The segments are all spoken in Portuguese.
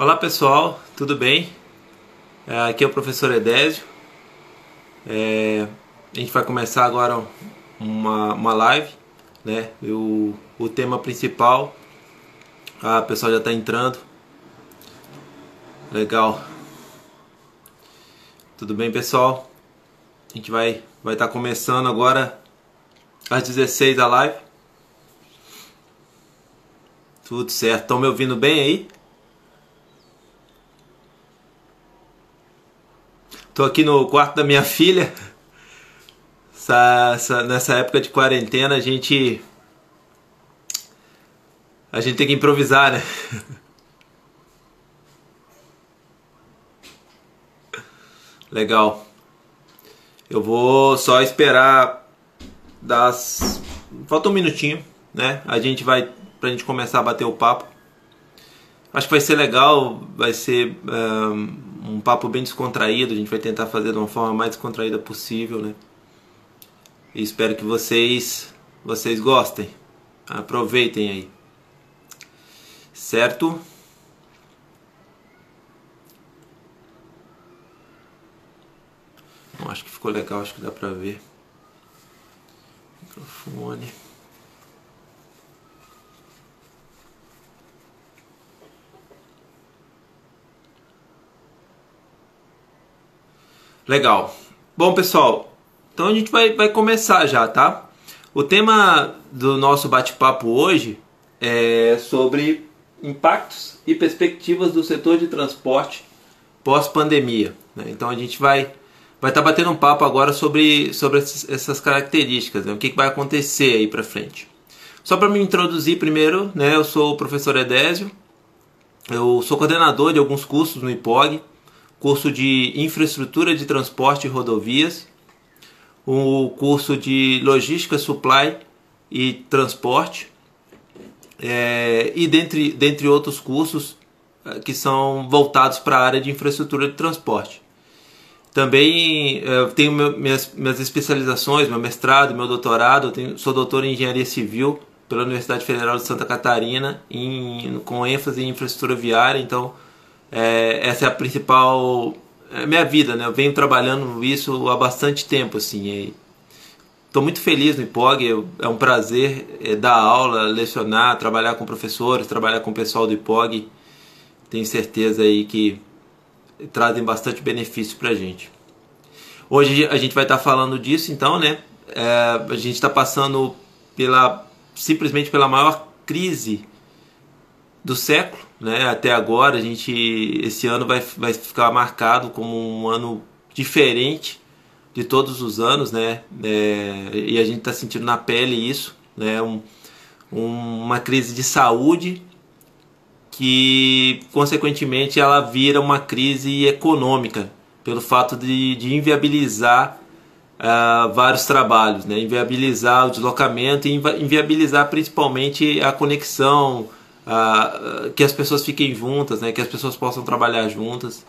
Olá pessoal, tudo bem? É, aqui é o professor Edésio. É, a gente vai começar agora uma, uma live, né? O, o tema principal, ah, pessoal já está entrando. Legal. Tudo bem pessoal? A gente vai vai estar tá começando agora às 16 a live. Tudo certo. Estão me ouvindo bem aí? Tô aqui no quarto da minha filha. Essa, essa, nessa época de quarentena a gente. A gente tem que improvisar, né? Legal. Eu vou só esperar das. Falta um minutinho, né? A gente vai. Pra gente começar a bater o papo. Acho que vai ser legal, vai ser um, um papo bem descontraído. A gente vai tentar fazer de uma forma mais descontraída possível, né? E espero que vocês vocês gostem. Aproveitem aí. Certo? Bom, acho que ficou legal, acho que dá pra ver. Microfone. Legal. Bom, pessoal, então a gente vai, vai começar já, tá? O tema do nosso bate-papo hoje é sobre impactos e perspectivas do setor de transporte pós-pandemia. Né? Então a gente vai vai estar tá batendo um papo agora sobre, sobre essas características, né? o que, que vai acontecer aí para frente. Só para me introduzir primeiro, né? eu sou o professor Edésio, eu sou coordenador de alguns cursos no IPOG, curso de Infraestrutura de Transporte e Rodovias, o curso de Logística, Supply e Transporte, é, e dentre, dentre outros cursos é, que são voltados para a área de infraestrutura de transporte. Também é, tenho minhas, minhas especializações, meu mestrado, meu doutorado, tenho, sou doutor em Engenharia Civil pela Universidade Federal de Santa Catarina, em, com ênfase em infraestrutura viária, então é, essa é a principal é minha vida, né? Eu venho trabalhando isso há bastante tempo, assim. Estou muito feliz no IPOG, é um prazer é, dar aula, lecionar, trabalhar com professores, trabalhar com o pessoal do IPOG. Tenho certeza aí que trazem bastante benefício para a gente. Hoje a gente vai estar tá falando disso, então, né? É, a gente está passando pela simplesmente pela maior crise do século, né? Até agora a gente esse ano vai, vai ficar marcado como um ano diferente de todos os anos, né? É, e a gente está sentindo na pele isso, né? Um, um, uma crise de saúde que consequentemente ela vira uma crise econômica pelo fato de, de inviabilizar uh, vários trabalhos, né? inviabilizar o deslocamento e inviabilizar principalmente a conexão, uh, que as pessoas fiquem juntas, né, que as pessoas possam trabalhar juntas.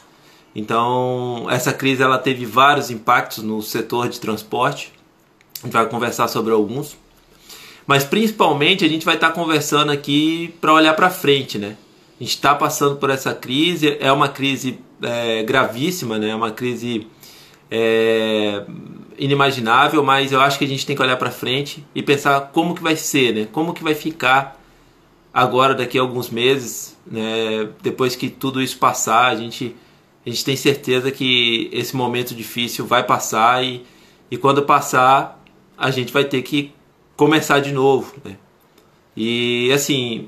Então, essa crise ela teve vários impactos no setor de transporte. A gente vai conversar sobre alguns. Mas principalmente a gente vai estar conversando aqui para olhar para frente, né? A gente está passando por essa crise, é uma crise é, gravíssima, né? É uma crise é, inimaginável, mas eu acho que a gente tem que olhar para frente e pensar como que vai ser, né? Como que vai ficar agora daqui a alguns meses, né, depois que tudo isso passar, a gente, a gente tem certeza que esse momento difícil vai passar e, e quando passar a gente vai ter que começar de novo. Né? E assim,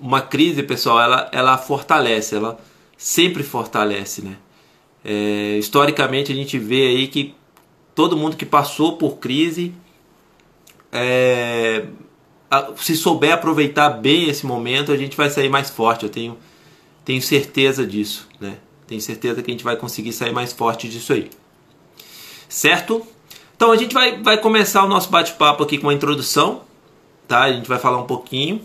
uma crise, pessoal, ela, ela fortalece, ela sempre fortalece. Né? É, historicamente a gente vê aí que todo mundo que passou por crise é, se souber aproveitar bem esse momento, a gente vai sair mais forte. Eu tenho, tenho certeza disso, né? Tenho certeza que a gente vai conseguir sair mais forte disso aí. Certo? Então a gente vai, vai começar o nosso bate-papo aqui com uma introdução, tá? A gente vai falar um pouquinho.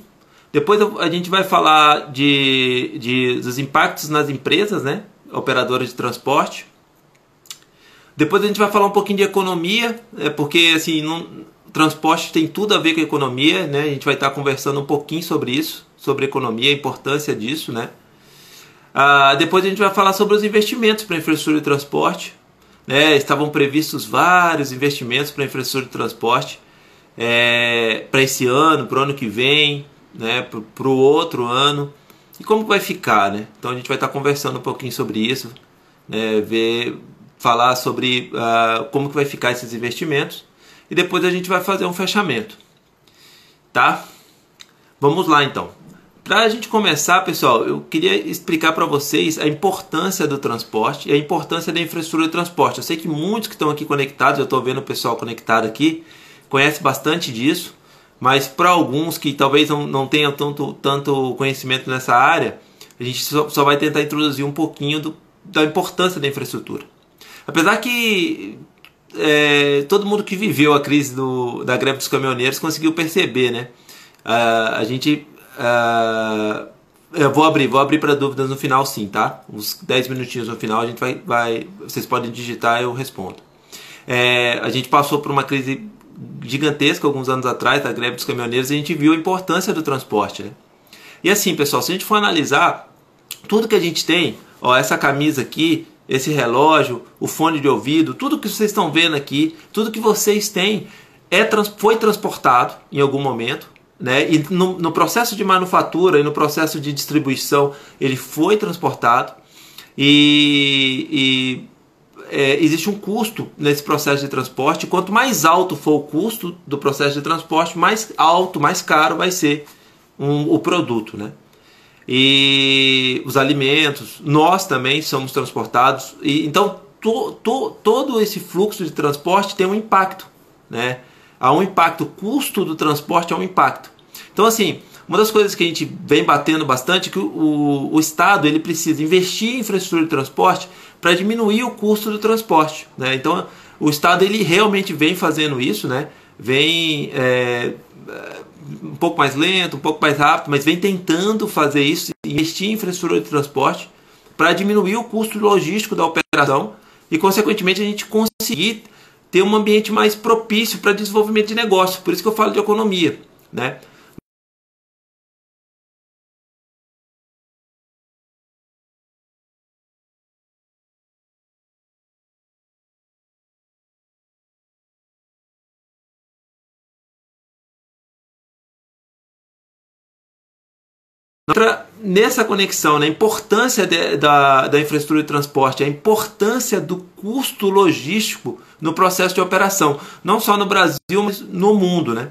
Depois a gente vai falar de, de, dos impactos nas empresas, né? Operadoras de transporte. Depois a gente vai falar um pouquinho de economia, é porque assim, não, transporte tem tudo a ver com economia, né? A gente vai estar conversando um pouquinho sobre isso, sobre economia, a importância disso, né? Ah, depois a gente vai falar sobre os investimentos para infraestrutura de transporte. Né? Estavam previstos vários investimentos para infraestrutura de transporte é, para esse ano, para o ano que vem, né? para o outro ano. E como vai ficar, né? Então a gente vai estar conversando um pouquinho sobre isso, né? ver, falar sobre uh, como que vai ficar esses investimentos e depois a gente vai fazer um fechamento, tá? Vamos lá então. Para a gente começar, pessoal, eu queria explicar para vocês a importância do transporte e a importância da infraestrutura de transporte. Eu sei que muitos que estão aqui conectados, eu estou vendo o pessoal conectado aqui, conhece bastante disso, mas para alguns que talvez não, não tenham tanto, tanto conhecimento nessa área, a gente só, só vai tentar introduzir um pouquinho do, da importância da infraestrutura. Apesar que é, todo mundo que viveu a crise do, da greve dos caminhoneiros conseguiu perceber, né? Uh, a gente Uh, eu vou abrir, vou abrir para dúvidas no final sim, tá? Uns 10 minutinhos no final a gente vai, vai vocês podem digitar eu respondo. É, a gente passou por uma crise gigantesca alguns anos atrás, da greve dos caminhoneiros, e a gente viu a importância do transporte. Né? E assim, pessoal, se a gente for analisar tudo que a gente tem, ó, essa camisa aqui, esse relógio, o fone de ouvido, tudo que vocês estão vendo aqui, tudo que vocês têm é, foi transportado em algum momento né? E no, no, processo de manufatura e no processo de distribuição ele foi transportado e, e é, existe um custo nesse processo de transporte. Quanto mais alto for o custo do processo de transporte, mais alto, mais caro vai ser um, o produto, né? E os alimentos, nós também somos transportados. E, então to, to, todo esse fluxo de transporte tem um impacto, né? há um impacto, o custo do transporte é um impacto. Então, assim, uma das coisas que a gente vem batendo bastante é que o, o Estado ele precisa investir em infraestrutura de transporte para diminuir o custo do transporte. Né? Então, o Estado ele realmente vem fazendo isso, né? vem é, um pouco mais lento, um pouco mais rápido, mas vem tentando fazer isso, investir em infraestrutura de transporte para diminuir o custo logístico da operação e, consequentemente, a gente conseguir ter um ambiente mais propício para desenvolvimento de negócio. Por isso que eu falo de economia, né? Outra, nessa conexão, né, importância de, da, da infraestrutura de transporte, a importância do custo logístico no processo de operação, não só no Brasil, mas no mundo. Né?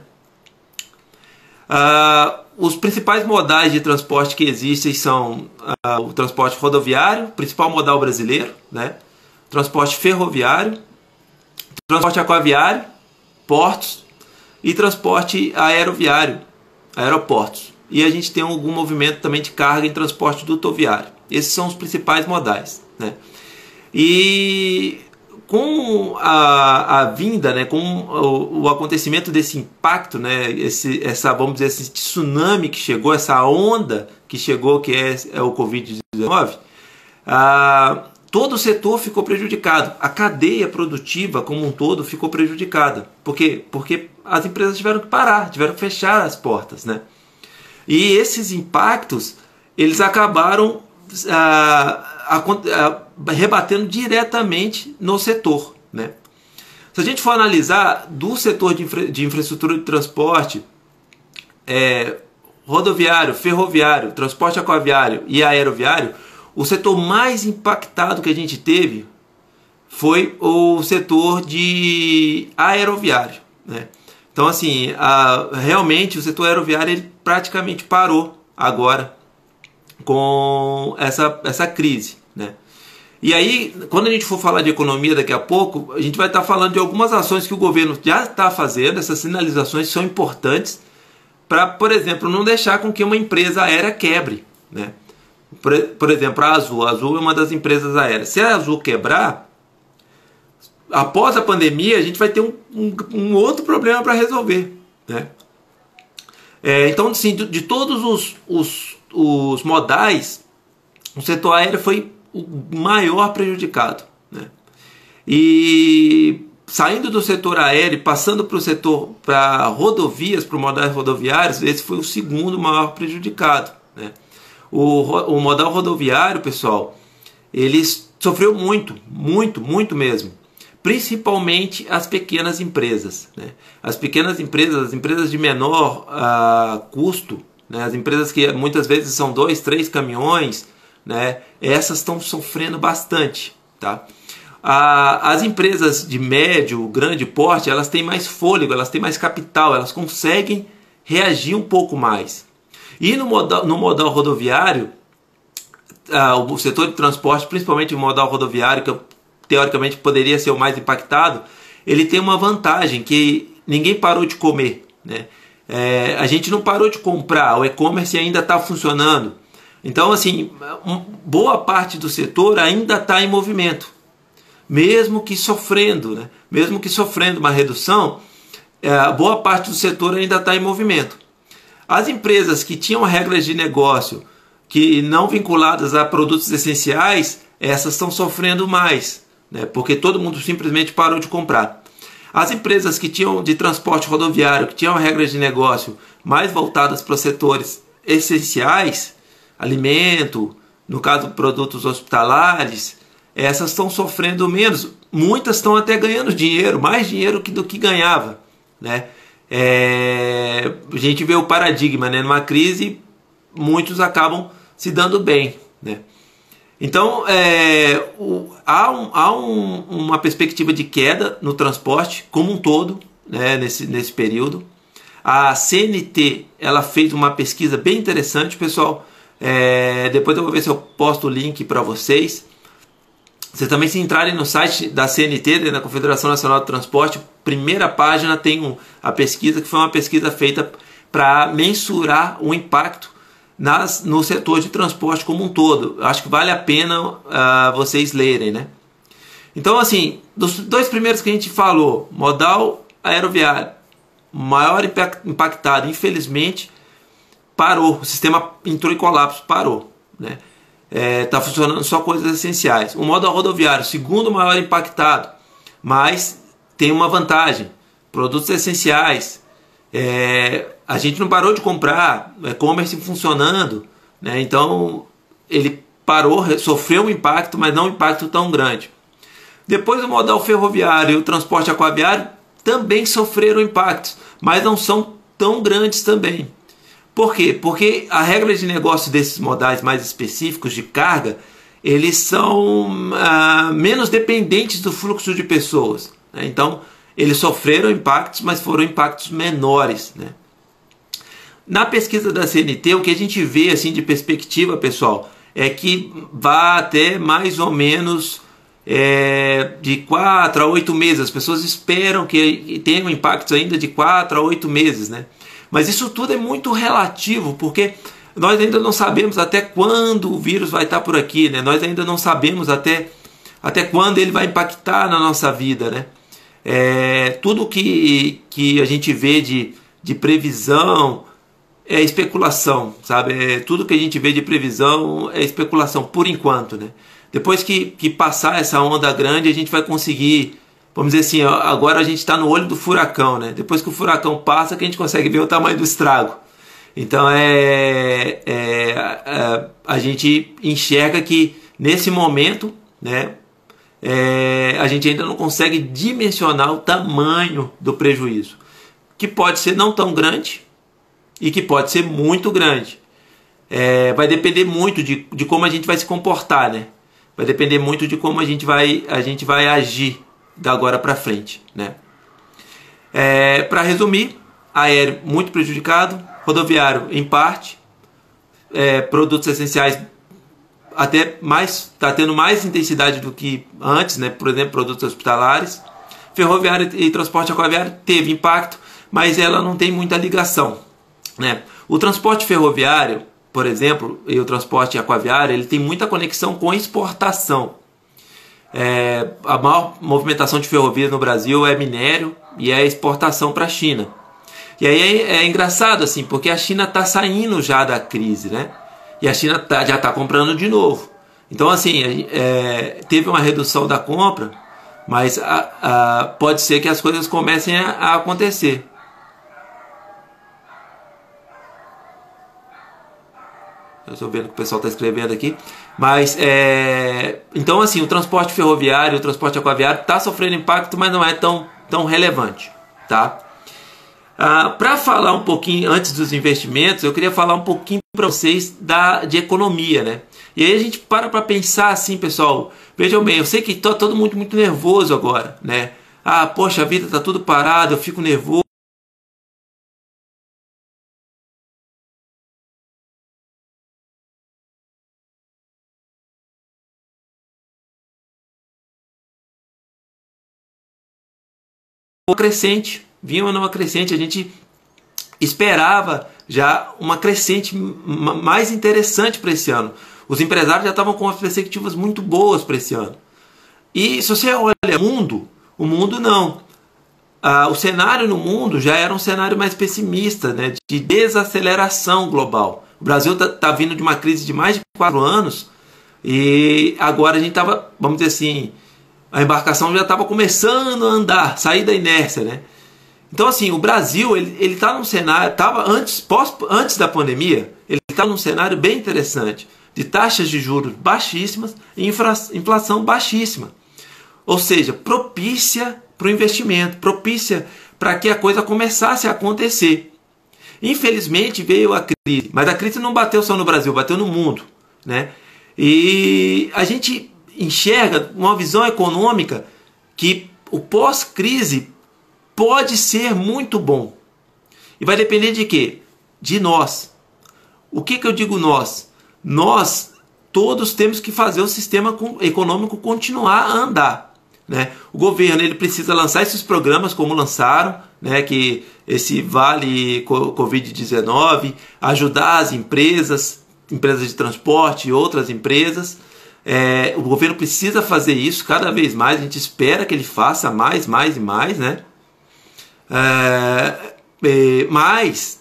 Uh, os principais modais de transporte que existem são uh, o transporte rodoviário, principal modal brasileiro, né? transporte ferroviário, transporte aquaviário, portos e transporte aeroviário, aeroportos e a gente tem algum movimento também de carga em transporte dutoviário. Esses são os principais modais. Né? E com a, a vinda, né, com o, o, acontecimento desse impacto, né, esse, essa, vamos dizer, esse tsunami que chegou, essa onda que chegou, que é, é o Covid-19, ah, todo o setor ficou prejudicado. A cadeia produtiva como um todo ficou prejudicada. Por quê? Porque as empresas tiveram que parar, tiveram que fechar as portas. Né? E esses impactos eles acabaram ah, ah, rebatendo diretamente no setor. Né? Se a gente for analisar do setor de, infra, de infraestrutura de transporte, é, rodoviário, ferroviário, transporte aquaviário e aeroviário, o setor mais impactado que a gente teve foi o setor de aeroviário. Né? Então, assim, a, realmente o setor aeroviário ele praticamente parou agora com essa, essa crise, né? E aí, quando a gente for falar de economia daqui a pouco, a gente vai estar falando de algumas ações que o governo já está fazendo, essas sinalizações são importantes para, por exemplo, não deixar com que uma empresa aérea quebre, né? Por, por exemplo, a Azul. A Azul é uma das empresas aéreas. Se a Azul quebrar, após a pandemia, a gente vai ter um, um, um outro problema para resolver. Né? É, então, assim, de, de todos os, os, os, modais, o setor aéreo foi o maior prejudicado. Né? E saindo do setor aéreo, passando para o setor, para rodovias, para modais rodoviários, esse foi o segundo maior prejudicado. Né? O, o modal rodoviário, pessoal, ele sofreu muito, muito, muito mesmo. Principalmente as pequenas empresas. Né? As pequenas empresas, as empresas de menor uh, custo, né? as empresas que muitas vezes são dois, três caminhões, né? essas estão sofrendo bastante. Tá? as empresas de médio, grande porte, elas têm mais fôlego, elas têm mais capital, elas conseguem reagir um pouco mais. E no modal, no modal rodoviário, o setor de transporte, principalmente o modal rodoviário, que teoricamente poderia ser o mais impactado, ele tem uma vantagem que ninguém parou de comer. Né? É, a gente não parou de comprar, o e-commerce ainda está funcionando. Então, assim, boa parte do setor ainda está em movimento mesmo que sofrendo, né? mesmo que sofrendo uma redução, é, boa parte do setor ainda está em movimento. As empresas que tinham regras de negócio que não vinculadas a produtos essenciais, essas estão sofrendo mais, né? porque todo mundo simplesmente parou de comprar. As empresas que tinham de transporte rodoviário, que tinham regras de negócio mais voltadas para os setores essenciais, alimento, no caso produtos hospitalares, essas estão sofrendo menos. Muitas estão até ganhando dinheiro, mais dinheiro do que ganhava. Né? É, a gente vê o paradigma, né? numa crise, muitos acabam se dando bem. Né? Então, é, o, há, um, há um, uma perspectiva de queda no transporte como um todo né, nesse, nesse período. A CNT ela fez uma pesquisa bem interessante, pessoal. É, depois eu vou ver se eu posto o link para vocês. Vocês também se entrarem no site da CNT, né, da Confederação Nacional do Transporte, primeira página tem um, a pesquisa, que foi uma pesquisa feita para mensurar o impacto nas, no setor de transporte como um todo. Acho que vale a pena uh, vocês lerem, né? Então, assim, dos dois primeiros que a gente falou, modal aeroviário, maior impactado, infelizmente, parou. O sistema entrou em colapso, parou, né? está é, funcionando só coisas essenciais. O modo rodoviário, segundo maior impactado, mas tem uma vantagem: produtos essenciais. É, a gente não parou de comprar, e-commerce funcionando, né? então ele parou, sofreu um impacto, mas não um impacto tão grande. Depois o modal ferroviário e o transporte aquaviário também sofreram impactos, mas não são tão grandes também. Por quê? Porque a regra de negócio desses modais mais específicos de carga, eles são ah, menos dependentes do fluxo de pessoas. Né? Então, eles sofreram impactos, mas foram impactos menores. Né? Na pesquisa da CNT, o que a gente vê assim de perspectiva, pessoal, é que vai até mais ou menos é, de 4 a 8 meses. As pessoas esperam que tenham impactos ainda de 4 a 8 meses. Né? Mas isso tudo é muito relativo, porque nós ainda não sabemos até quando o vírus vai estar por aqui, né? Nós ainda não sabemos até, até quando ele vai impactar na nossa vida, né? É, tudo que, que a gente vê de, de previsão é especulação, sabe? É, tudo que a gente vê de previsão é especulação, por enquanto, né? Depois que, que passar essa onda grande, a gente vai conseguir vamos dizer assim, agora a gente está no olho do furacão, né? Depois que o furacão passa, que a gente consegue ver o tamanho do estrago. Então é, é, a gente enxerga que nesse momento, né, é, a gente ainda não consegue dimensionar o tamanho do prejuízo, que pode ser não tão grande e que pode ser muito grande. É, vai depender muito de, de como a gente vai se comportar, né? Vai depender muito de como a gente vai, a gente vai agir da agora para frente, né? É, para resumir, aéreo muito prejudicado, rodoviário em parte, é, produtos essenciais até mais está tendo mais intensidade do que antes, né? Por exemplo, produtos hospitalares, ferroviário e transporte aquaviário teve impacto, mas ela não tem muita ligação, né? O transporte ferroviário, por exemplo, e o transporte aquaviário, ele tem muita conexão com exportação. É, a maior movimentação de ferrovias no Brasil é minério e é exportação para a China. E aí é, é, engraçado assim, porque a China está saindo já da crise, né? E a China tá, já está comprando de novo. Então assim, é, teve uma redução da compra, mas a, a, pode ser que as coisas comecem a, a acontecer. Eu estou vendo que o pessoal está escrevendo aqui. Mas, é, então, assim, o transporte ferroviário, o transporte aquaviário está sofrendo impacto, mas não é tão, tão relevante, tá? Ah, para falar um pouquinho antes dos investimentos, eu queria falar um pouquinho para vocês da, de economia, né? E aí a gente para para pensar assim, pessoal. Vejam bem, eu sei que está todo mundo muito nervoso agora, né? Ah, poxa, a vida está tudo parado, eu fico nervoso. crescente, vinha uma crescente, a gente esperava já uma crescente mais interessante para esse ano. Os empresários já estavam com as perspectivas muito boas para esse ano. E se você olha o mundo, o mundo não. Ah, o cenário no mundo já era um cenário mais pessimista, né, de desaceleração global. O Brasil está tá vindo de uma crise de mais de quatro anos e agora a gente estava, vamos dizer assim, a embarcação já estava começando a andar, sair da inércia, né? Então assim, o Brasil ele ele está num cenário, estava antes pós, antes da pandemia, ele está num cenário bem interessante de taxas de juros baixíssimas e inflação baixíssima, ou seja, propícia para o investimento, propícia para que a coisa começasse a acontecer. Infelizmente veio a crise, mas a crise não bateu só no Brasil, bateu no mundo, né? E a gente enxerga uma visão econômica que o pós-crise pode ser muito bom. E vai depender de quê? De nós. O que, que eu digo nós? Nós todos temos que fazer o sistema econômico continuar a andar. Né? O governo ele precisa lançar esses programas como lançaram, né? que esse Vale Covid-19, ajudar as empresas, empresas de transporte e outras empresas, é, o governo precisa fazer isso cada vez mais, a gente espera que ele faça mais, mais e mais, né? É, é, mas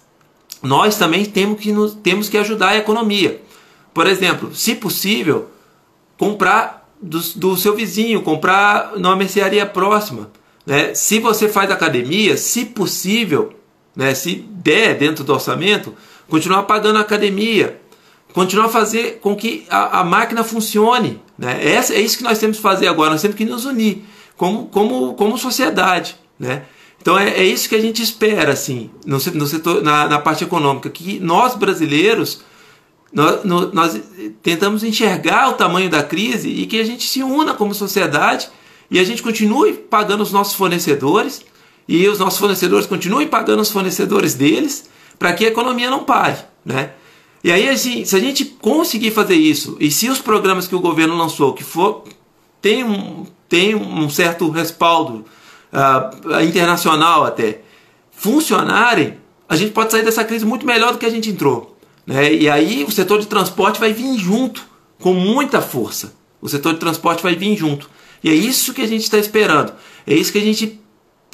nós também temos que, nos, temos que ajudar a economia. Por exemplo, se possível, comprar do, do seu vizinho, comprar numa mercearia próxima. Né? Se você faz academia, se possível, né, se der dentro do orçamento, continuar pagando a academia, continuar a fazer com que a, a máquina funcione. Né? É, é isso que nós temos que fazer agora, nós temos que nos unir como, como, como sociedade. Né? Então é, é isso que a gente espera assim, no, no setor, na, na parte econômica, que nós brasileiros nós, nós, tentamos enxergar o tamanho da crise e que a gente se una como sociedade e a gente continue pagando os nossos fornecedores e os nossos fornecedores continuem pagando os fornecedores deles para que a economia não pare, né? E aí, assim, se a gente conseguir fazer isso, e se os programas que o governo lançou, que for, tem um, tem um certo respaldo uh, internacional até, funcionarem, a gente pode sair dessa crise muito melhor do que a gente entrou. Né? E aí o setor de transporte vai vir junto, com muita força. O setor de transporte vai vir junto. E é isso que a gente está esperando. É isso que a gente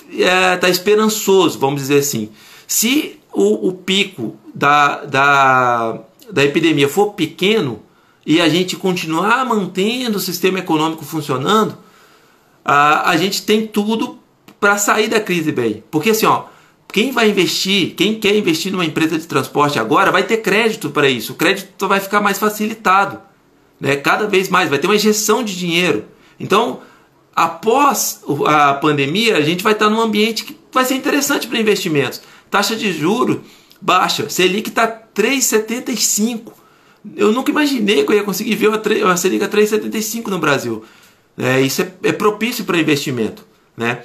está é, tá esperançoso, vamos dizer assim. Se o, o pico da, da, da epidemia for pequeno e a gente continuar mantendo o sistema econômico funcionando, a, a gente tem tudo para sair da crise bem. Porque assim, ó, quem vai investir, quem quer investir numa empresa de transporte agora, vai ter crédito para isso. O crédito vai ficar mais facilitado, né? Cada vez mais vai ter uma injeção de dinheiro. Então, após a pandemia, a gente vai estar num ambiente que vai ser interessante para investimentos. Taxa de juro baixa. Selic está 3,75. Eu nunca imaginei que eu ia conseguir ver uma Selic a 3,75 no Brasil. É, isso é, é propício para investimento. Né?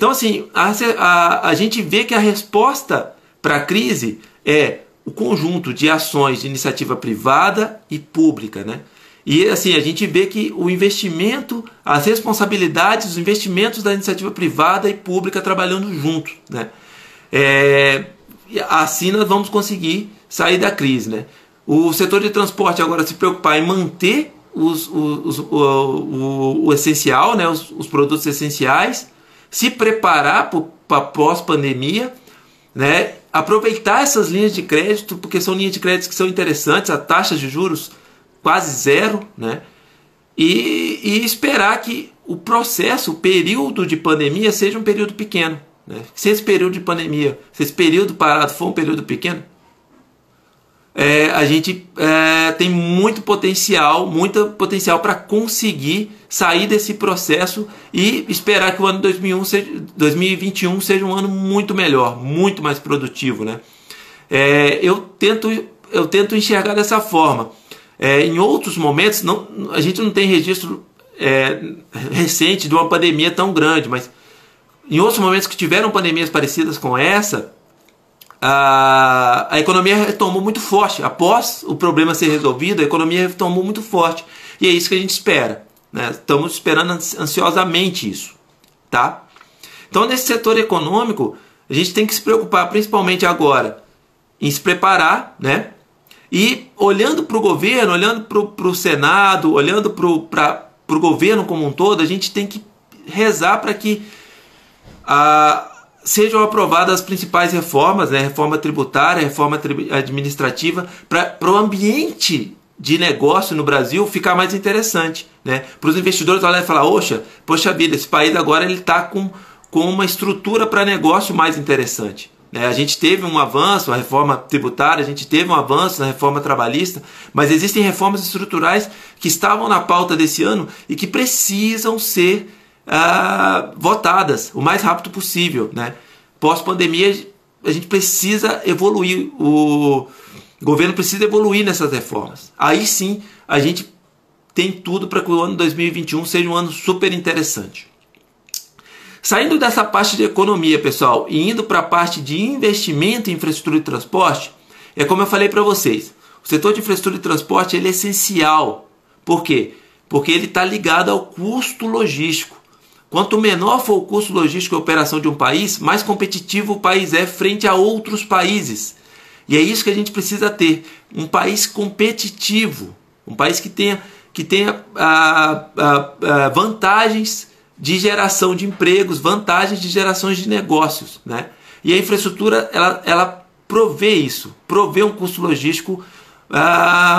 Então, assim, a, a, a gente vê que a resposta para a crise é o conjunto de ações de iniciativa privada e pública. Né? E assim, a gente vê que o investimento, as responsabilidades, os investimentos da iniciativa privada e pública trabalhando juntos. Né? É, assim nós vamos conseguir sair da crise. Né? O setor de transporte agora se preocupar em manter os, os, o, o, o, essencial, né? os, os produtos essenciais, se preparar para pós-pandemia, né? aproveitar essas linhas de crédito, porque são linhas de crédito que são interessantes, a taxa de juros quase zero, né? e, e esperar que o processo, o período de pandemia seja um período pequeno. Né? Se esse período de pandemia, se esse período parado for um período pequeno, é, a gente é, tem muito potencial, muito potencial para conseguir sair desse processo e esperar que o ano 2001 seja, 2021 seja um ano muito melhor, muito mais produtivo, né? É, eu tento eu tento enxergar dessa forma. É, em outros momentos, não, a gente não tem registro é, recente de uma pandemia tão grande, mas em outros momentos que tiveram pandemias parecidas com essa, a, a economia retomou muito forte. Após o problema ser resolvido, a economia retomou muito forte. E é isso que a gente espera. Né? Estamos esperando ansiosamente isso. Tá? Então, nesse setor econômico, a gente tem que se preocupar principalmente agora em se preparar, né? E olhando para o governo, olhando para o Senado, olhando para o governo como um todo, a gente tem que rezar para que a, sejam aprovadas as principais reformas, né? reforma tributária, reforma administrativa, para o ambiente de negócio no Brasil ficar mais interessante. Né? Para os investidores olharem e falar, oxa, poxa vida, esse país agora ele está com, com uma estrutura para negócio mais interessante. Né? A gente teve um avanço, a reforma tributária, a gente teve um avanço na reforma trabalhista, mas existem reformas estruturais que estavam na pauta desse ano e que precisam ser votadas o mais rápido possível. Né? Pós-pandemia, a gente precisa evoluir, o governo precisa evoluir nessas reformas. Aí sim a gente tem tudo para que o ano 2021 seja um ano super interessante. Saindo dessa parte de economia, pessoal, e indo para a parte de investimento em infraestrutura e transporte, é como eu falei para vocês, o setor de infraestrutura e transporte ele é essencial. Por quê? Porque ele está ligado ao custo logístico. Quanto menor for o custo logístico e operação de um país, mais competitivo o país é frente a outros países. E é isso que a gente precisa ter: um país competitivo, um país que tenha, que tenha ah, ah, ah, vantagens de geração de empregos, vantagens de gerações de negócios. Né? E a infraestrutura ela, ela provê isso, provê um custo logístico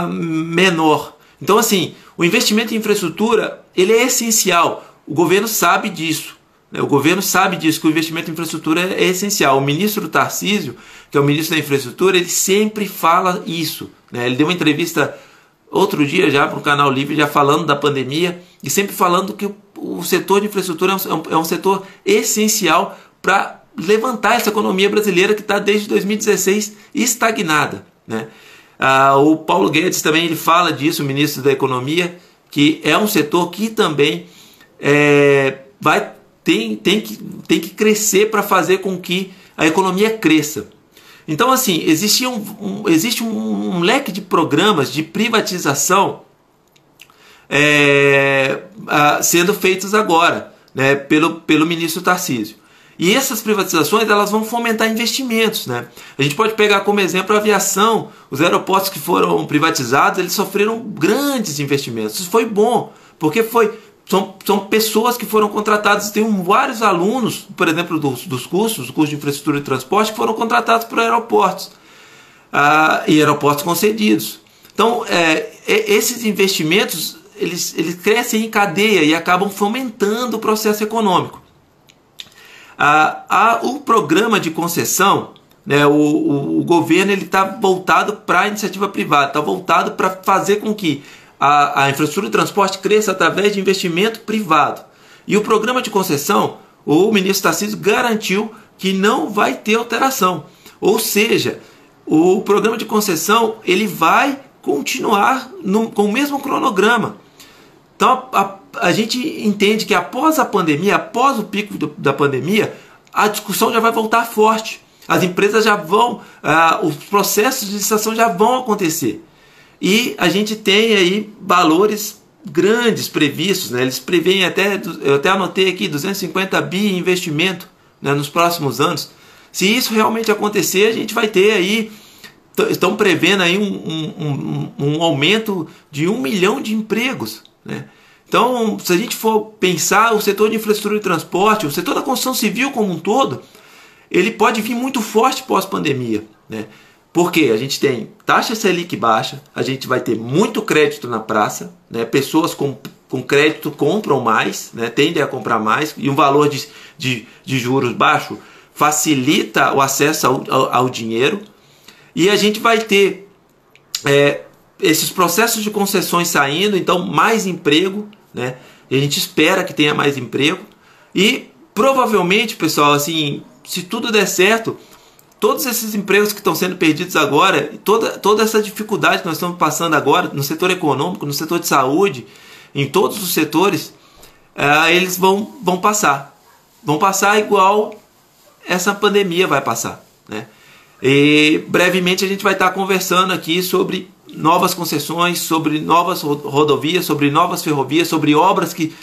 menor. Então, assim, o investimento em infraestrutura ele é essencial. O governo sabe disso. Né? O governo sabe disso, que o investimento em infraestrutura é, é essencial. O ministro Tarcísio, que é o ministro da infraestrutura, ele sempre fala isso. Né? Ele deu uma entrevista outro dia já para o Canal Livre, já falando da pandemia e sempre falando que o setor de infraestrutura é um, é um setor essencial para levantar essa economia brasileira que está desde 2016 estagnada. Né? Ah, o Paulo Guedes também ele fala disso, o ministro da Economia, que é um setor que também é, vai tem, tem, que, tem que crescer para fazer com que a economia cresça. Então, assim, existe um, um existe um, leque de programas de privatização é, a, sendo feitos agora né, pelo, pelo ministro Tarcísio. E essas privatizações elas vão fomentar investimentos. Né? A gente pode pegar como exemplo a aviação. Os aeroportos que foram privatizados eles sofreram grandes investimentos. Isso foi bom, porque foi são, são pessoas que foram contratadas. Tem vários alunos, por exemplo, dos, dos cursos, curso de infraestrutura e transporte, que foram contratados por aeroportos ah, e aeroportos concedidos. Então, é, é, esses investimentos eles, eles crescem em cadeia e acabam fomentando o processo econômico. Ah, o programa de concessão, né, o, o, o governo está voltado para a iniciativa privada, está voltado para fazer com que a, a infraestrutura de transporte cresça através de investimento privado. E o programa de concessão, o ministro Tarcísio garantiu que não vai ter alteração. Ou seja, o programa de concessão ele vai continuar no, com o mesmo cronograma. Então a, a, a, gente entende que após a pandemia, após o pico do, da pandemia, a discussão já vai voltar forte. As empresas já vão, ah, os processos de licitação já vão acontecer. E a gente tem aí valores grandes previstos, né? eles preveem até, eu até anotei aqui, 250 bi em investimento né, nos próximos anos. Se isso realmente acontecer, a gente vai ter aí, estão prevendo aí um, um, um, um aumento de um milhão de empregos. Né? Então, se a gente for pensar o setor de infraestrutura e transporte, o setor da construção civil como um todo, ele pode vir muito forte pós-pandemia. Né? Porque a gente tem taxa Selic baixa, a gente vai ter muito crédito na praça, né? pessoas com, com crédito compram mais, né? tendem a comprar mais, e um valor de, de, de juros baixo facilita o acesso ao, ao, ao dinheiro. E a gente vai ter é, esses processos de concessões saindo, então mais emprego, né? A gente espera que tenha mais emprego e provavelmente, pessoal, assim, se tudo der certo, todos esses empregos que estão sendo perdidos agora, toda, toda essa dificuldade que nós estamos passando agora no setor econômico, no setor de saúde, em todos os setores, é, eles vão, vão passar. Vão passar igual essa pandemia vai passar. Né? E brevemente a gente vai estar conversando aqui sobre novas concessões, sobre novas rodovias, sobre novas ferrovias, sobre obras que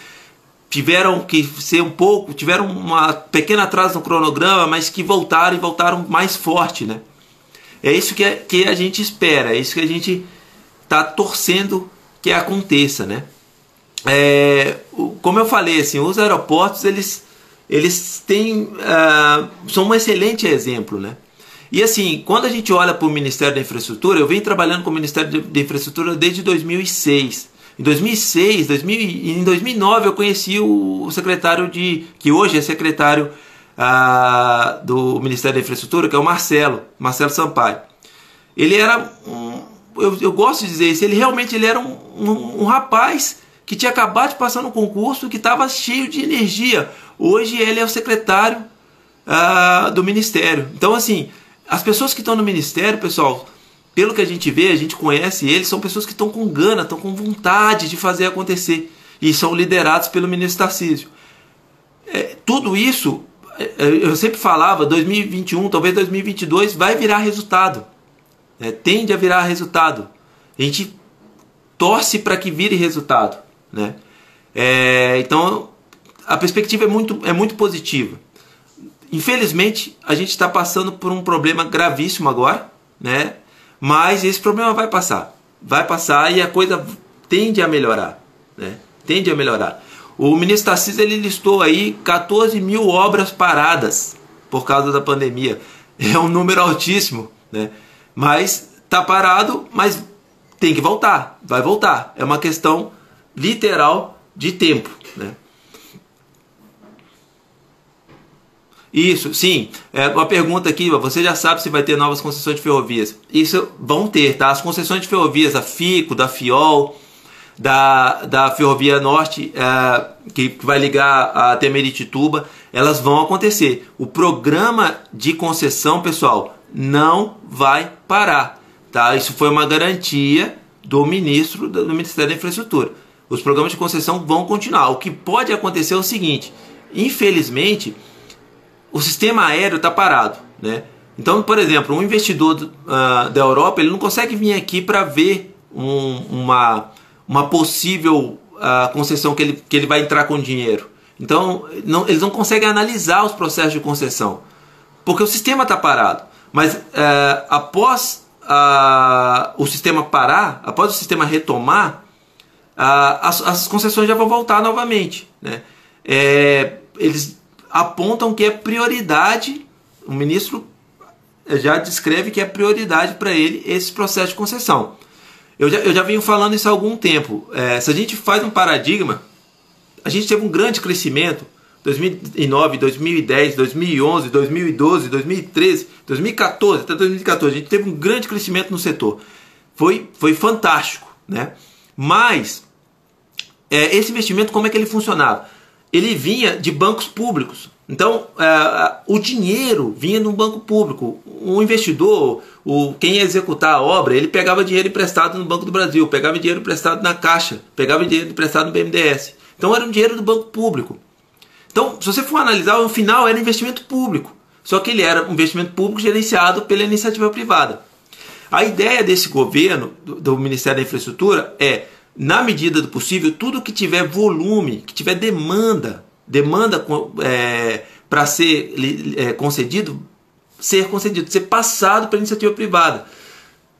tiveram que ser um pouco, tiveram uma pequena atraso no cronograma, mas que voltaram e voltaram mais forte, né? É isso que, é, que a gente espera, é isso que a gente está torcendo que aconteça, né? É, como eu falei, assim, os aeroportos eles, eles têm, uh, são um excelente exemplo, né? E assim, quando a gente olha para o Ministério da Infraestrutura, eu venho trabalhando com o Ministério da Infraestrutura desde 2006. Em 2006, 2000, em 2009 eu conheci o secretário de que hoje é secretário ah, do Ministério da Infraestrutura, que é o Marcelo, Marcelo Sampaio. Ele era um, eu, eu gosto de dizer isso, ele realmente ele era um, um, um rapaz que tinha acabado de passar no concurso, que estava cheio de energia. Hoje ele é o secretário ah, do Ministério. Então assim, as pessoas que estão no Ministério, pessoal, pelo que a gente vê, a gente conhece eles, são pessoas que estão com gana, estão com vontade de fazer acontecer. E são liderados pelo ministro Tarcísio. É, tudo isso, é, é eu sempre falava, 2021, talvez 2022, vai virar resultado. É, tende a virar resultado. A gente torce para que vire resultado. Né? É, então, a perspectiva é muito, é muito positiva. Infelizmente, a gente está passando por um problema gravíssimo agora, né? Mas esse problema vai passar. Vai passar e a coisa tende a melhorar. Né? Tende a melhorar. O ministro Tarcísio ele listou aí 14 mil obras paradas por causa da pandemia. É um número altíssimo, né? Mas tá parado, mas tem que voltar, vai voltar. É uma questão literal de tempo, né? Isso, sim. É uma pergunta aqui, você já sabe se vai ter novas concessões de ferrovias. Isso vão ter, tá? As concessões de ferrovias, a FICO, da FIOL, da, da Ferrovia Norte, é, que, que vai ligar a Temeritituba, elas vão acontecer. O programa de concessão, pessoal, não vai parar, tá? Isso foi uma garantia do ministro do Ministério da Infraestrutura. Os programas de concessão vão continuar. O que pode acontecer é o seguinte: infelizmente o sistema aéreo está parado, né? Então, por exemplo, um investidor uh, da Europa ele não consegue vir aqui para ver um, uma, uma possível uh, concessão que ele, que ele vai entrar com dinheiro. Então, não, eles não conseguem analisar os processos de concessão, porque o sistema está parado. Mas uh, após o sistema parar, após o sistema retomar, as, as, concessões já vão voltar novamente. Né? É, eles apontam que é prioridade, o ministro já descreve que é prioridade para ele esse processo de concessão. Eu já, eu já venho falando isso há algum tempo. É, se a gente faz um paradigma, a gente teve um grande crescimento 2009, 2010, 2011, 2012, 2013, 2014, até 2014. A gente teve um grande crescimento no setor. Foi, foi fantástico. Né? Mas, é, esse investimento, como é que ele funcionava? Ele vinha de bancos públicos. Então, é, o dinheiro vinha um banco público. O investidor, o, quem ia executar a obra, ele pegava dinheiro emprestado no Banco do Brasil, pegava dinheiro emprestado na Caixa, pegava dinheiro emprestado no BNDES. Então, era um dinheiro do banco público. Então, se você for analisar, no final era investimento público. Só que ele era um investimento público gerenciado pela iniciativa privada. A ideia desse governo, do Ministério da Infraestrutura, é na medida do possível, tudo que tiver volume, que tiver demanda, demanda é, para ser é, concedido, ser concedido, ser passado para iniciativa privada.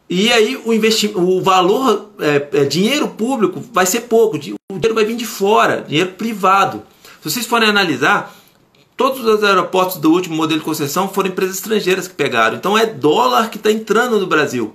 E aí o, o valor, é, é, dinheiro público vai ser pouco, o dinheiro vai vir de fora, dinheiro privado. Se vocês forem analisar, todos os aeroportos do último modelo de concessão foram empresas estrangeiras que pegaram. Então é dólar que está entrando no Brasil.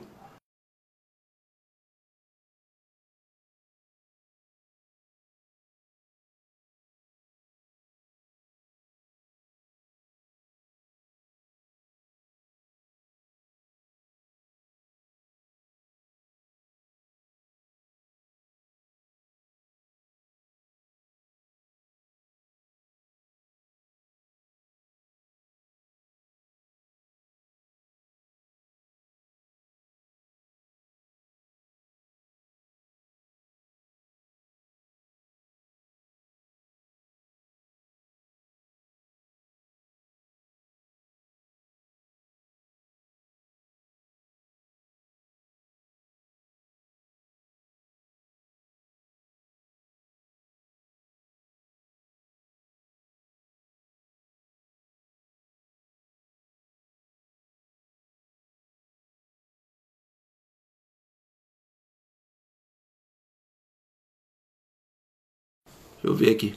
Eu ver aqui.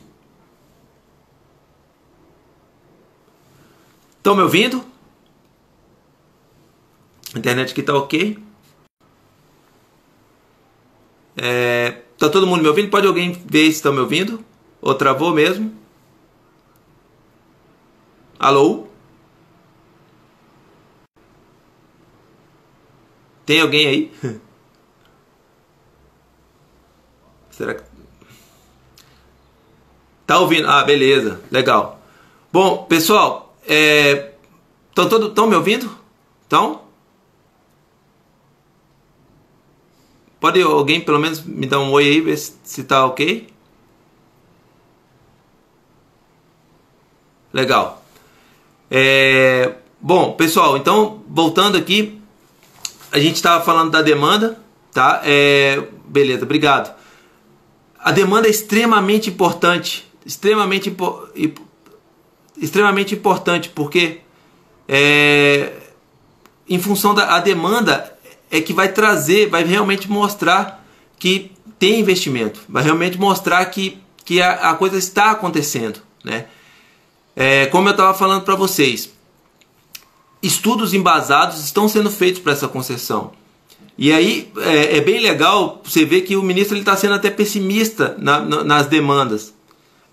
Estão me ouvindo? A internet aqui tá ok. É, tá todo mundo me ouvindo? Pode alguém ver se estão me ouvindo? Ou travou mesmo? Alô? Tem alguém aí? Será que. Tá ouvindo? Ah, beleza. Legal. Bom, pessoal, é... Estão todo... Tão me ouvindo? Então? Pode alguém pelo menos me dar um oi aí, ver se tá ok? Legal. É... Bom, pessoal, então voltando aqui, a gente estava falando da demanda, tá? É... Beleza, obrigado. A demanda é extremamente importante, extremamente, extremamente importante, porque é, em função da demanda é que vai trazer, vai realmente mostrar que tem investimento, vai realmente mostrar que, que a, a coisa está acontecendo, né? É, como eu estava falando para vocês, estudos embasados estão sendo feitos para essa concessão. E aí é, é, bem legal você ver que o ministro está sendo até pessimista na, na, nas demandas,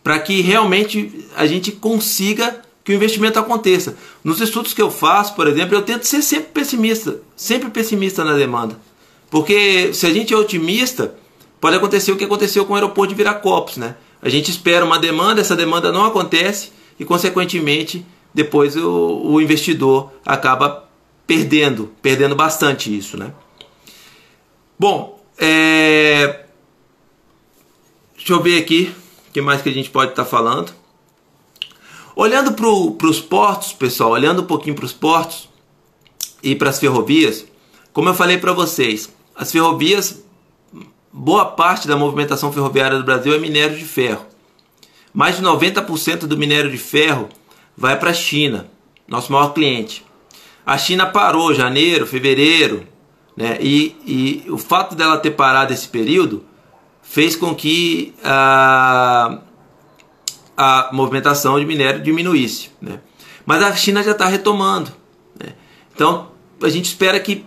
para que realmente a gente consiga que o investimento aconteça. Nos estudos que eu faço, por exemplo, eu tento ser sempre pessimista, sempre pessimista na demanda. Porque se a gente é otimista, pode acontecer o que aconteceu com o aeroporto de Viracopos, né? A gente espera uma demanda, essa demanda não acontece e, consequentemente, depois o, o investidor acaba perdendo, perdendo bastante isso, né? Bom, é... deixa eu ver aqui que mais que a gente pode estar tá falando. Olhando para os portos, pessoal, olhando um pouquinho para os portos e para as ferrovias, como eu falei para vocês, as ferrovias, boa parte da movimentação ferroviária do Brasil é minério de ferro. Mais de 90% do minério de ferro vai para a China, nosso maior cliente. A China parou janeiro, fevereiro, né? E, e o fato dela ter parado esse período fez com que a, a movimentação de minério diminuísse. Né? Mas a China já está retomando. Né? Então a gente espera que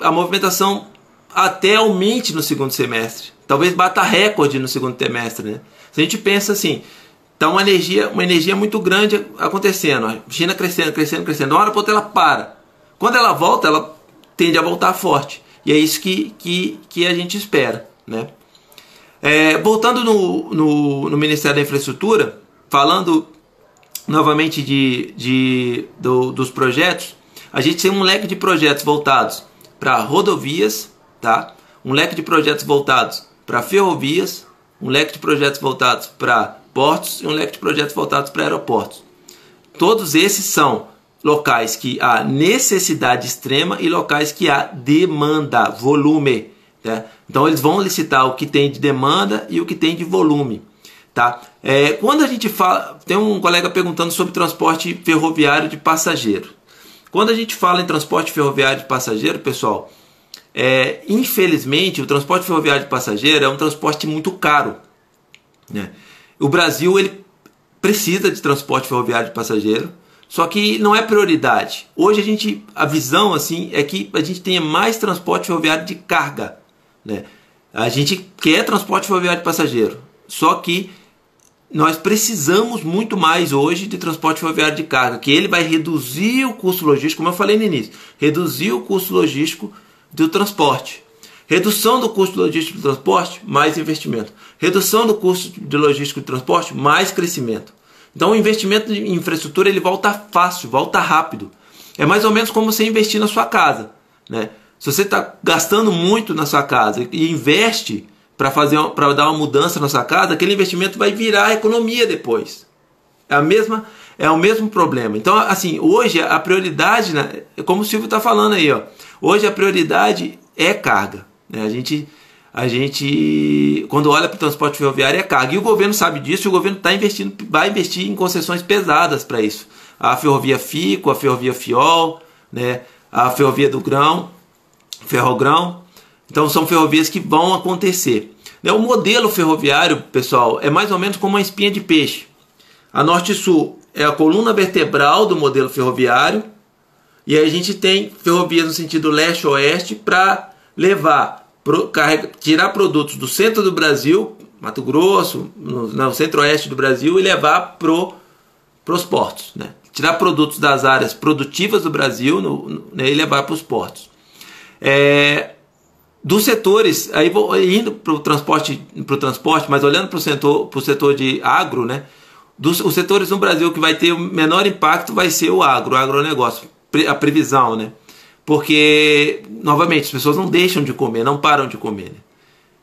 a movimentação até aumente no segundo semestre. Talvez bata recorde no segundo trimestre. Né? Se a gente pensa assim, Está uma energia, uma energia muito grande acontecendo. A China crescendo, crescendo, crescendo. Uma hora para ela para. Quando ela volta, ela tende a voltar forte. E é isso que, que, que a gente espera. Né? É, voltando no, no, no, Ministério da Infraestrutura, falando novamente de, de, do, dos projetos, a gente tem um leque de projetos voltados para rodovias, tá? um leque de projetos voltados para ferrovias, um leque de projetos voltados para portos e um leque de projetos voltados para aeroportos. Todos esses são locais que há necessidade extrema e locais que há demanda, volume. Tá? Então eles vão licitar o que tem de demanda e o que tem de volume. Tá? É, quando a gente fala, tem um colega perguntando sobre transporte ferroviário de passageiro. Quando a gente fala em transporte ferroviário de passageiro, pessoal, é, infelizmente o transporte ferroviário de passageiro é um transporte muito caro. Né? O Brasil ele precisa de transporte ferroviário de passageiro, só que não é prioridade. Hoje a gente a visão assim é que a gente tenha mais transporte ferroviário de carga, né? A gente quer transporte ferroviário de passageiro, só que nós precisamos muito mais hoje de transporte ferroviário de carga, que ele vai reduzir o custo logístico, como eu falei no início, reduzir o custo logístico do transporte. Redução do custo logístico do transporte, mais investimento. Redução do custo de logístico de transporte, mais crescimento. Então o investimento em infraestrutura ele volta fácil, volta rápido. É mais ou menos como você investir na sua casa. Né? Se você está gastando muito na sua casa e investe para fazer para dar uma mudança na sua casa, aquele investimento vai virar economia depois. É a mesma é o mesmo problema. Então, assim, hoje a prioridade, né, como o Silvio está falando aí, ó, hoje a prioridade é carga. Né? A gente, a gente, quando olha para o transporte ferroviário, é carga. E o governo sabe disso, e o governo está investindo, vai investir em concessões pesadas para isso. A ferrovia FICO, a ferrovia FIOL, né? a ferrovia do grão, ferrogrão. Então são ferrovias que vão acontecer. Né, o modelo ferroviário, pessoal, é mais ou menos como uma espinha de peixe. A Norte-Sul é a coluna vertebral do modelo ferroviário, e aí a gente tem ferrovias no sentido leste-oeste para levar, pro, carrega, tirar produtos do centro do Brasil, Mato Grosso, no, no centro-oeste do Brasil, e levar para os portos. Né? Tirar produtos das áreas produtivas do Brasil no, no, né, e levar para os portos. É, dos setores, aí vou indo para o transporte, pro transporte, mas olhando para o setor, pro setor de agro, né? Dos, os setores no Brasil que vai ter o menor impacto vai ser o agro, o agronegócio a previsão, né? Porque, novamente, as pessoas não deixam de comer, não param de comer. Né?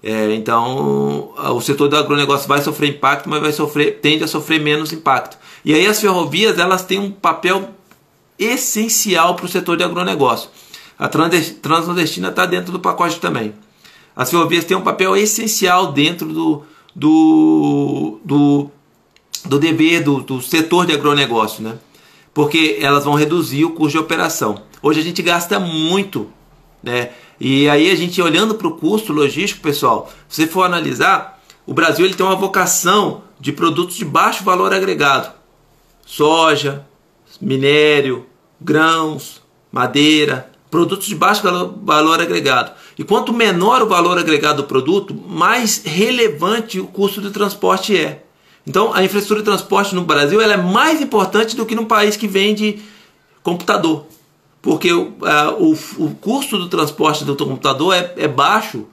É, então, o setor do agronegócio vai sofrer impacto, mas vai sofrer, tende a sofrer menos impacto. E aí as ferrovias elas têm um papel essencial para o setor de agronegócio. A Transnordestina está dentro do pacote também. As ferrovias têm um papel essencial dentro do, do, do, do dever do, do setor de agronegócio, né? porque elas vão reduzir o custo de operação. Hoje a gente gasta muito, né? E aí a gente olhando para o custo logístico, pessoal, se você for analisar, o Brasil ele tem uma vocação de produtos de baixo valor agregado: soja, minério, grãos, madeira, produtos de baixo valor agregado. E quanto menor o valor agregado do produto, mais relevante o custo de transporte é. Então, a infraestrutura de transporte no Brasil é mais importante do que num país que vende computador. Porque uh, o, o custo do transporte do computador é, é baixo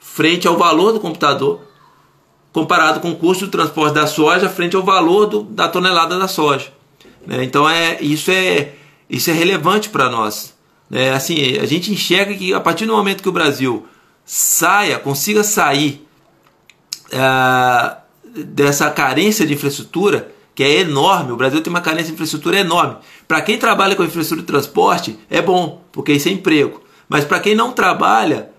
frente ao valor do computador, comparado com o custo do transporte da soja frente ao valor do, da tonelada da soja. Né? Então, é, isso, é, isso é relevante para nós. É, assim, a gente enxerga que a partir do momento que o Brasil saia, consiga sair. Uh, dessa carência de infraestrutura, que é enorme, o Brasil tem uma carência de infraestrutura enorme. Para quem trabalha com infraestrutura de transporte, é bom, porque isso é emprego. Mas para quem não trabalha,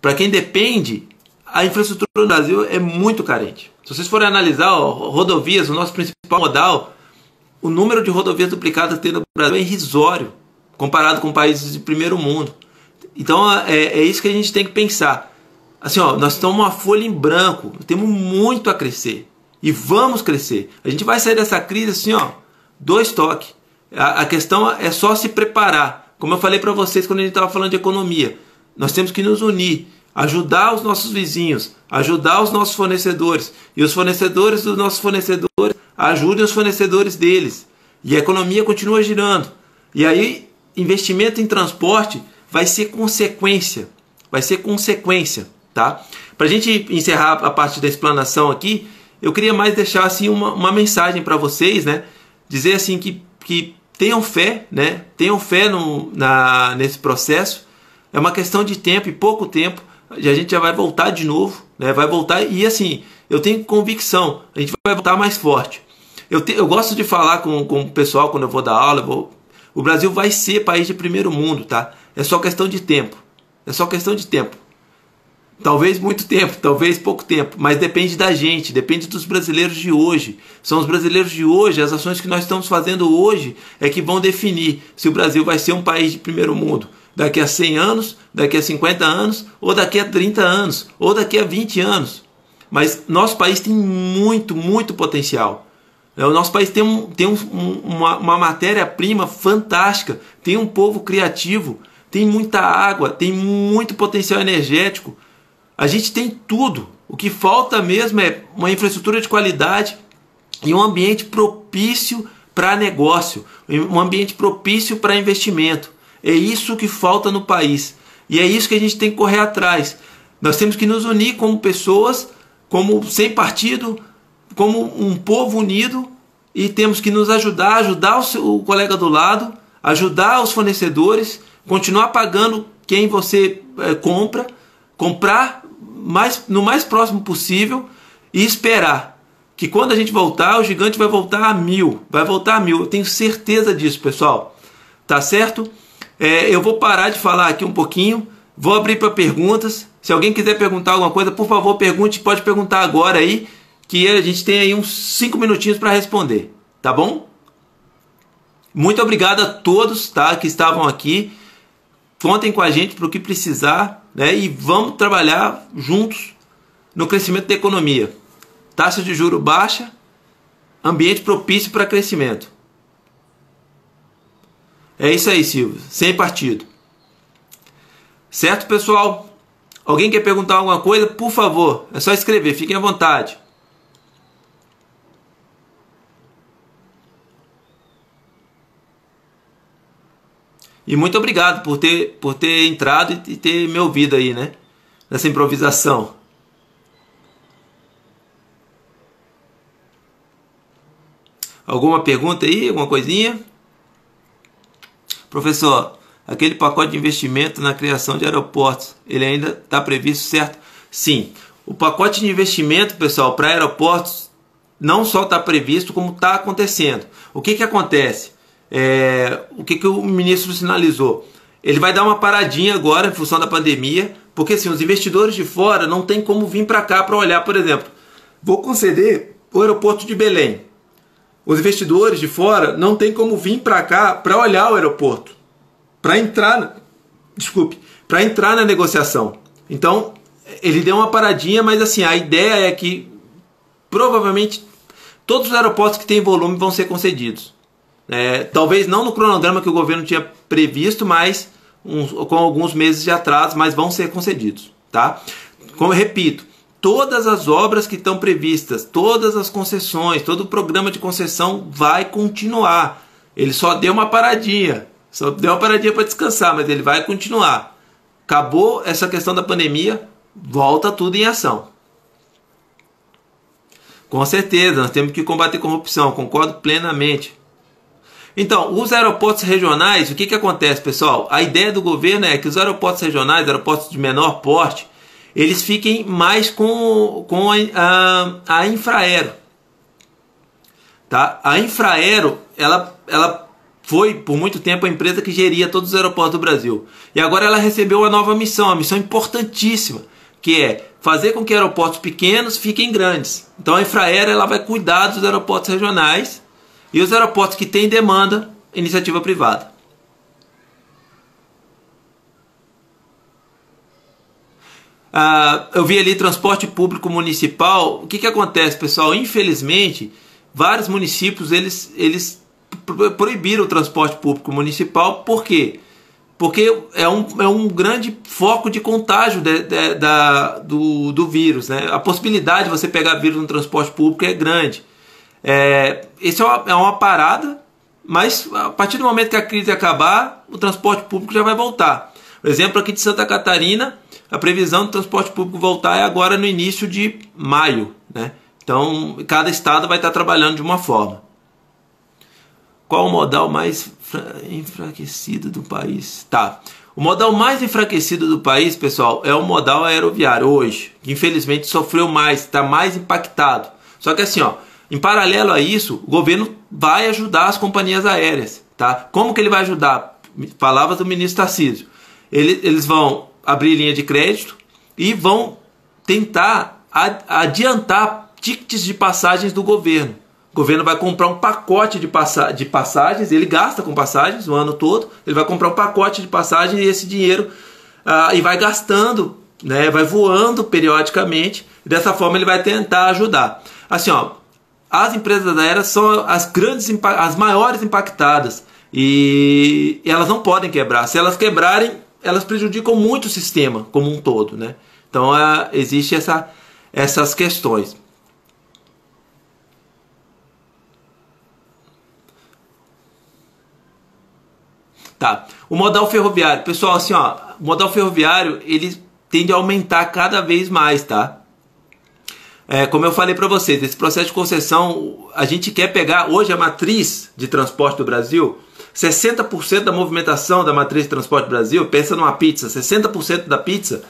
para quem depende, a infraestrutura no Brasil é muito carente. Se vocês forem analisar ó, rodovias, o nosso principal modal, o número de rodovias duplicadas que tem no Brasil é irrisório, comparado com países de primeiro mundo. Então é, é isso que a gente tem que pensar. Assim, ó, nós estamos uma folha em branco, temos muito a crescer e vamos crescer. A gente vai sair dessa crise assim, ó, dois toques. A, a questão é só se preparar. Como eu falei para vocês quando a gente estava falando de economia, nós temos que nos unir, ajudar os nossos vizinhos, ajudar os nossos fornecedores e os fornecedores dos nossos fornecedores ajudem os fornecedores deles. E a economia continua girando. E aí, investimento em transporte vai ser consequência. Vai ser consequência tá? Para a gente encerrar a parte da explanação aqui, eu queria mais deixar assim uma, uma mensagem para vocês, né? Dizer assim que, que tenham fé, né? Tenham fé no, na, nesse processo. É uma questão de tempo e pouco tempo. A gente já vai voltar de novo, né? Vai voltar e assim, eu tenho convicção, a gente vai voltar mais forte. Eu, te, eu gosto de falar com, com o pessoal quando eu vou dar aula. Vou, o Brasil vai ser país de primeiro mundo, tá? É só questão de tempo. É só questão de tempo. Talvez muito tempo, talvez pouco tempo, mas depende da gente, depende dos brasileiros de hoje. São os brasileiros de hoje, as ações que nós estamos fazendo hoje é que vão definir se o Brasil vai ser um país de primeiro mundo daqui a 100 anos, daqui a 50 anos, ou daqui a 30 anos, ou daqui a 20 anos. Mas nosso país tem muito, muito potencial. É, o nosso país tem, um, tem um, uma, uma matéria-prima fantástica, tem um povo criativo, tem muita água, tem muito potencial energético a gente tem tudo. O que falta mesmo é uma infraestrutura de qualidade e um ambiente propício para negócio, um ambiente propício para investimento. É isso que falta no país. E é isso que a gente tem que correr atrás. Nós temos que nos unir como pessoas, como sem partido, como um povo unido e temos que nos ajudar, ajudar o, seu, o colega do lado, ajudar os fornecedores, continuar pagando quem você é, compra, comprar mais, no mais próximo possível e esperar que quando a gente voltar, o gigante vai voltar a mil. Vai voltar a mil. Eu tenho certeza disso, pessoal. Tá certo? É, eu vou parar de falar aqui um pouquinho. Vou abrir para perguntas. Se alguém quiser perguntar alguma coisa, por favor, pergunte. Pode perguntar agora aí, que a gente tem aí uns 5 minutinhos para responder. Tá bom? Muito obrigado a todos tá, que estavam aqui. Contem com a gente para o que precisar né? E vamos trabalhar juntos no crescimento da economia. Taxa de juro baixa, ambiente propício para crescimento. É isso aí, Silvio. Sem partido. Certo, pessoal? Alguém quer perguntar alguma coisa? Por favor, é só escrever, fiquem à vontade. E muito obrigado por ter, por ter entrado e ter me ouvido aí, né? Nessa improvisação. Alguma pergunta aí? Alguma coisinha? Professor, aquele pacote de investimento na criação de aeroportos, ele ainda está previsto, certo? Sim. O pacote de investimento, pessoal, para aeroportos não só está previsto, como está acontecendo. O que, que acontece? É, o que, que o ministro sinalizou? Ele vai dar uma paradinha agora em função da pandemia, porque assim, os investidores de fora não tem como vir para cá para olhar, por exemplo. Vou conceder o aeroporto de Belém. Os investidores de fora não tem como vir para cá para olhar o aeroporto, para entrar, na, desculpe, para entrar na negociação. Então ele deu uma paradinha, mas assim a ideia é que provavelmente todos os aeroportos que têm volume vão ser concedidos. É, talvez não no cronograma que o governo tinha previsto, mas uns, com alguns meses de atraso, mas vão ser concedidos, tá? Como eu repito, todas as obras que estão previstas, todas as concessões, todo o programa de concessão vai continuar. Ele só deu uma paradinha, só deu uma paradinha para descansar, mas ele vai continuar. Acabou essa questão da pandemia, volta tudo em ação. Com certeza, nós temos que combater corrupção, concordo plenamente. Então, os aeroportos regionais, o que, que acontece, pessoal? A ideia do governo é que os aeroportos regionais, aeroportos de menor porte, eles fiquem mais com, com a, a, a Infraero. Tá? A Infraero, ela, ela foi por muito tempo a empresa que geria todos os aeroportos do Brasil. E agora ela recebeu uma nova missão, uma missão importantíssima, que é fazer com que aeroportos pequenos fiquem grandes. Então a Infraero ela vai cuidar dos aeroportos regionais e os aeroportos que têm demanda, iniciativa privada. Ah, eu vi ali transporte público municipal. O que, que acontece, pessoal? Infelizmente, vários municípios eles, eles proibiram o transporte público municipal. Por quê? Porque é um, é um grande foco de contágio de, de, da, do, do vírus. Né? A possibilidade de você pegar vírus no transporte público é grande. É, isso é uma, é uma parada, mas a partir do momento que a crise acabar, o transporte público já vai voltar. O exemplo aqui de Santa Catarina, a previsão do transporte público voltar é agora no início de maio. Né? Então, cada estado vai estar trabalhando de uma forma. Qual o modal mais enfraquecido do país? Tá. O modal mais enfraquecido do país, pessoal, é o modal aeroviário hoje, que infelizmente sofreu mais, está mais impactado. Só que assim, ó, em paralelo a isso, o governo vai ajudar as companhias aéreas. Tá? Como que ele vai ajudar? Palavras do ministro Tarcísio. Ele, eles vão abrir linha de crédito e vão tentar adiantar tickets de passagens do governo. O governo vai comprar um pacote de, passa de passagens, ele gasta com passagens o ano todo, ele vai comprar um pacote de passagens e esse dinheiro uh, e vai gastando, né, vai voando periodicamente, dessa forma ele vai tentar ajudar. Assim, ó, as empresas aéreas são as grandes, as maiores impactadas e elas não podem quebrar. Se elas quebrarem, elas prejudicam muito o sistema como um todo, né? Então é, existe essa, essas questões. Tá. O modal ferroviário, pessoal, assim, ó, o modal ferroviário ele tende a aumentar cada vez mais, tá? É, como eu falei para vocês, esse processo de concessão, a gente quer pegar hoje a matriz de transporte do Brasil, 60% da movimentação da matriz de transporte do Brasil, pensa numa pizza, 60% da pizza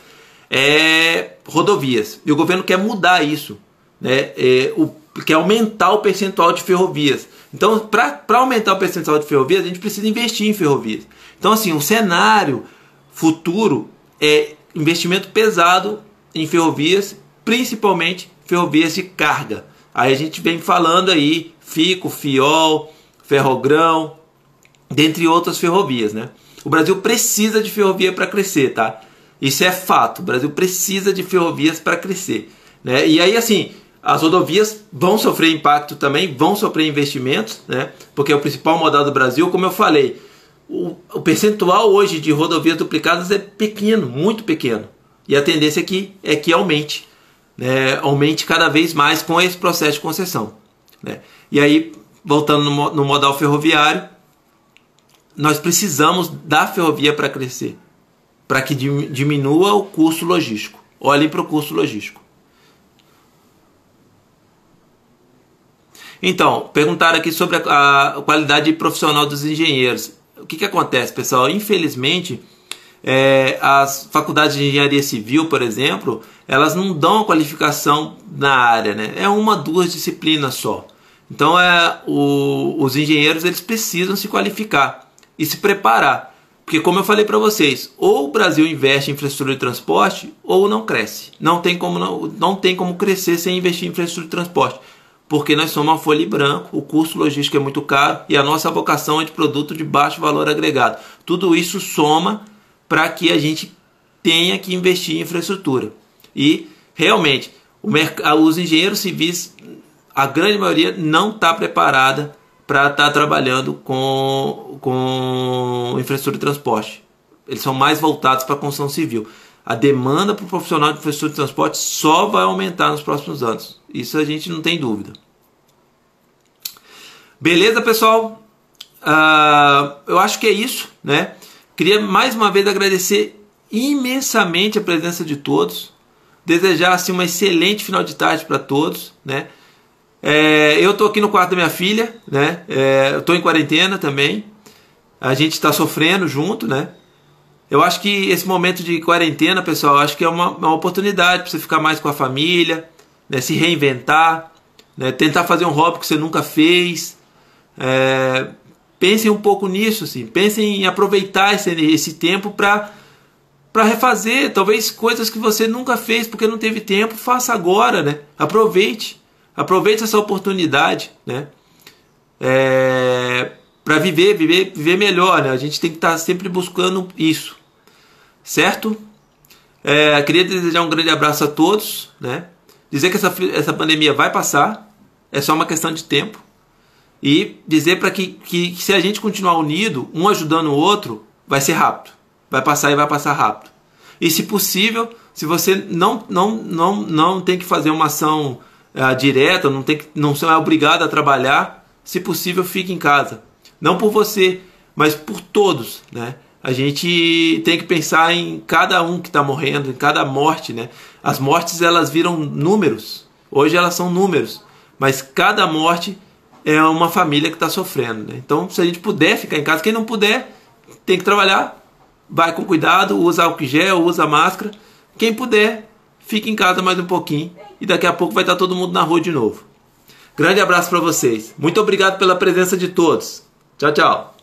é rodovias. E o governo quer mudar isso, né? É, o, quer aumentar o percentual de ferrovias. Então, para aumentar o percentual de ferrovias, a gente precisa investir em ferrovias. Então, assim, o cenário futuro é investimento pesado em ferrovias, principalmente ferrovias de carga. Aí a gente vem falando aí Fico, Fiol, Ferrogrão, dentre outras ferrovias, né? O Brasil precisa de ferrovia para crescer, tá? Isso é fato. O Brasil precisa de ferrovias para crescer. Né? E aí, assim, as rodovias vão sofrer impacto também, vão sofrer investimentos, né? porque é o principal modal do Brasil, como eu falei, o, o percentual hoje de rodovias duplicadas é pequeno, muito pequeno. E a tendência aqui é que aumente, né? aumente cada vez mais com esse processo de concessão. Né? E aí, voltando no, no modal ferroviário, nós precisamos da ferrovia para crescer, para que diminua o custo logístico. Olhem para o custo logístico. Então, perguntaram aqui sobre a, a qualidade profissional dos engenheiros. O que, que acontece, pessoal? Infelizmente, é, as faculdades de engenharia civil, por exemplo, elas não dão a qualificação na área, né? É uma, duas disciplinas só. Então, é, o, os engenheiros eles precisam se qualificar e se preparar. Porque, como eu falei para vocês, ou o Brasil investe em infraestrutura de transporte ou não cresce. Não tem como, não, não tem como crescer sem investir em infraestrutura de transporte porque nós somos uma folha em branco, o custo logístico é muito caro e a nossa vocação é de produto de baixo valor agregado. Tudo isso soma para que a gente tenha que investir em infraestrutura. E realmente, os engenheiros civis, a grande maioria, não está preparada para estar tá trabalhando com, com infraestrutura de transporte. Eles são mais voltados para a construção civil a demanda para o profissional de infraestrutura de transporte só vai aumentar nos próximos anos. Isso a gente não tem dúvida. Beleza, pessoal? Uh, eu acho que é isso, né? Queria mais uma vez agradecer imensamente a presença de todos, desejar assim, uma excelente final de tarde para todos, né? É, eu estou aqui no quarto da minha filha, né? É, em quarentena também. A gente está sofrendo junto, né? Eu acho que esse momento de quarentena, pessoal, acho que é uma, uma oportunidade para você ficar mais com a família, né, se reinventar, né, tentar fazer um hobby que você nunca fez. É, pensem um pouco nisso, assim, pensem em aproveitar esse, esse tempo para para refazer, talvez coisas que você nunca fez porque não teve tempo, faça agora, né? Aproveite, aproveite essa oportunidade, né? É, para viver, viver, viver melhor, né? A gente tem que estar tá sempre buscando isso certo? É, queria desejar um grande abraço a todos, né? Dizer que essa, essa pandemia vai passar, é só uma questão de tempo. E dizer para que, que, que se a gente continuar unido, um ajudando o outro, vai ser rápido. Vai passar e vai passar rápido. E se possível, se você não, não, não, não tem que fazer uma ação uh, direta, não, tem que, não é obrigado a trabalhar, se possível, fique em casa. Não por você, mas por todos, né? A gente tem que pensar em cada um que está morrendo, em cada morte, né? As mortes elas viram números. Hoje elas são números, mas cada morte é uma família que está sofrendo. Né? Então, se a gente puder ficar em casa, quem não puder tem que trabalhar, vai com cuidado, usa álcool gel, usa máscara. Quem puder, fique em casa mais um pouquinho e daqui a pouco vai estar todo mundo na rua de novo. Grande abraço para vocês. Muito obrigado pela presença de todos. Tchau, tchau.